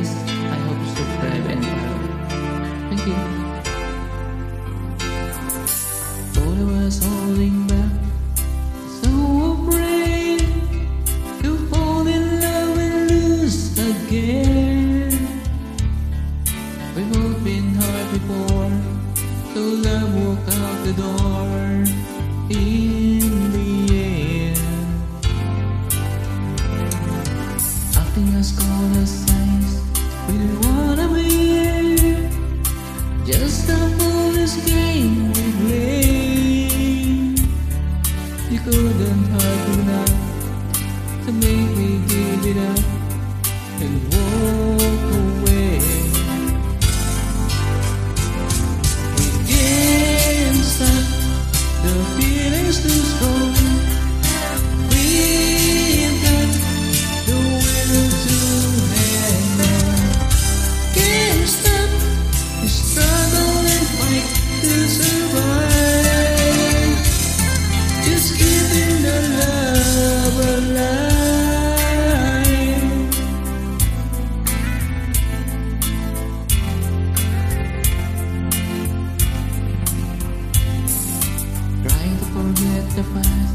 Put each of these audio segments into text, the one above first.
this, I hope you subscribe and follow. Thank you. Thought I was holding back, so afraid to fall in love and lose again. We've both been hurt before, so love walked out the door to make me give it up and walk away. We can't stop the feelings too strong. Forget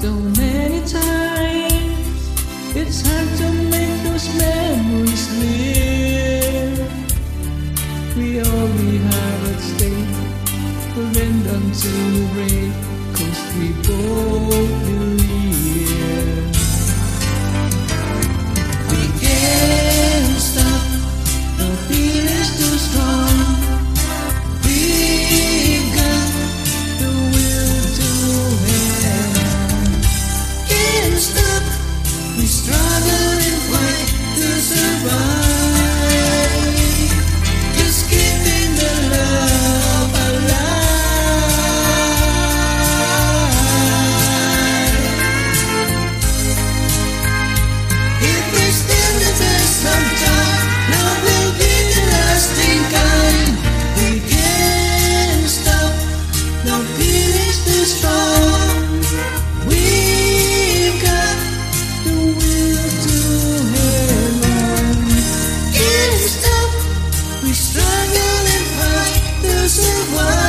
so many times. It's hard to make those memories live. We all we have at stake will end until we break, cause we both strung 我